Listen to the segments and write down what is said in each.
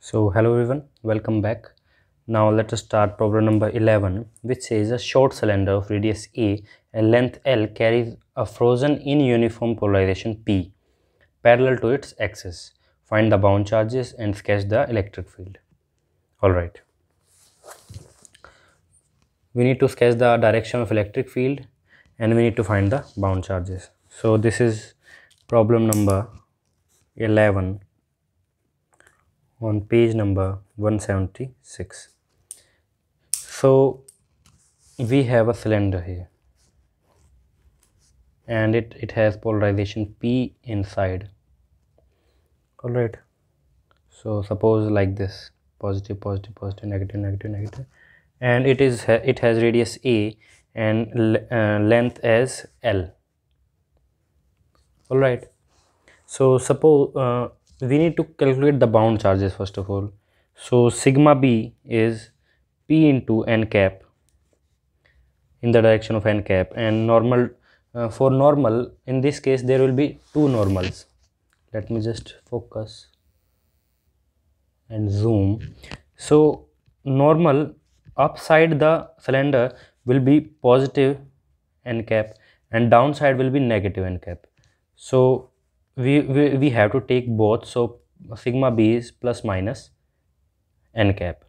So hello everyone, welcome back. Now let us start problem number 11 which says a short cylinder of radius A and length L carries a frozen in uniform polarization P parallel to its axis. Find the bound charges and sketch the electric field. Alright. We need to sketch the direction of electric field and we need to find the bound charges. So this is problem number 11 on page number 176 so we have a cylinder here. And it it has polarization p inside. All right so suppose like this. Positive positive positive negative negative negative. And it is it has radius a and uh, length as l. All right so suppose uh, we need to calculate the bound charges first of all. So sigma b is p into n cap in the direction of n cap and normal uh, for normal in this case there will be two normals. Let me just focus and zoom. So normal upside the cylinder will be positive n cap and downside will be negative n cap. So we, we, we have to take both so sigma b is plus minus n cap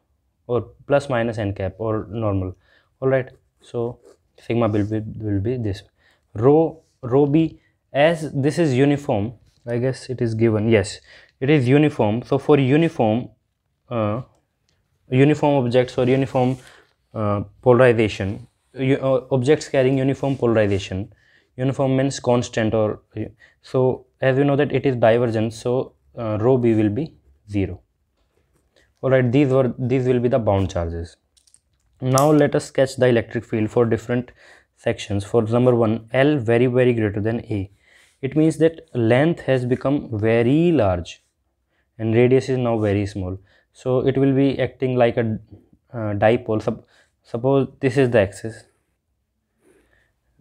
or plus minus n cap or normal. All right so sigma will be, will be this. Rho rho b as this is uniform i guess it is given yes it is uniform. So for uniform uh, uniform objects or uniform uh, polarization uh, objects carrying uniform polarization uniform means constant or so as we know that it is divergent so uh, rho b will be 0 all right these were these will be the bound charges. Now let us sketch the electric field for different sections. For number one l very very greater than a. It means that length has become very large and radius is now very small. So it will be acting like a uh, dipole. Sup suppose this is the axis.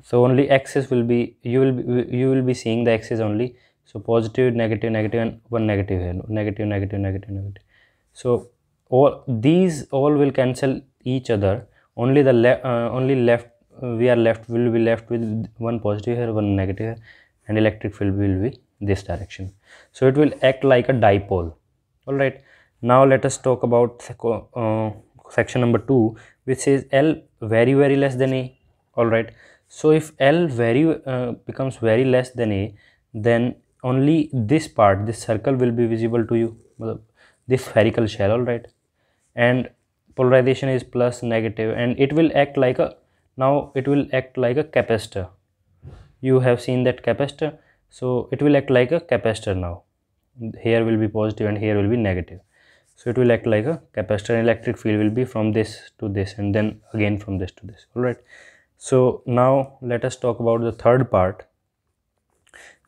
So only axis will be you will be, you will be seeing the axis only so positive negative negative and one negative here. Negative negative negative negative. So all these all will cancel each other. Only the left uh, only left uh, we are left will be left with one positive here one negative here and electric field will be this direction. So it will act like a dipole. All right now let us talk about uh, section number 2 which says l very very less than a. All right so if L very uh, becomes very less than A then only this part this circle will be visible to you. this spherical shell all right? And polarization is plus negative and it will act like a now it will act like a capacitor. You have seen that capacitor so it will act like a capacitor now. Here will be positive and here will be negative. So it will act like a capacitor electric field will be from this to this and then again from this to this all right? So now let us talk about the third part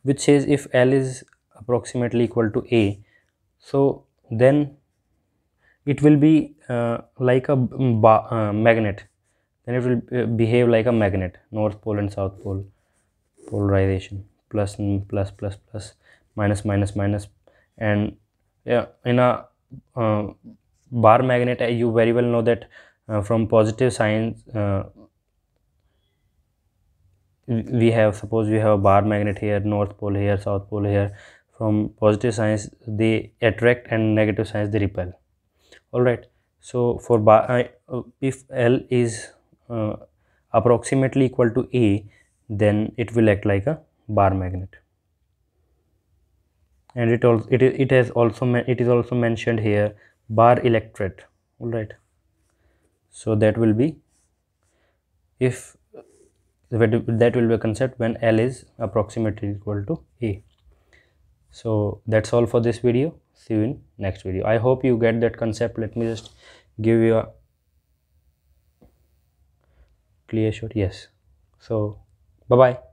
which says if L is approximately equal to A so then it will be uh, like a uh, magnet. Then it will uh, behave like a magnet north pole and south pole polarization plus plus plus plus minus minus minus. And yeah in a uh, bar magnet you very well know that uh, from positive signs uh, we have suppose we have a bar magnet here north pole here south pole here. From positive signs they attract and negative signs they repel. All right. So for bar uh, if l is uh, approximately equal to a then it will act like a bar magnet. And it also it, it has also it is also mentioned here bar electret all right. So that will be if that will be a concept when L is approximately equal to A. So that's all for this video. See you in next video. I hope you get that concept. Let me just give you a clear shot. Yes. So bye bye.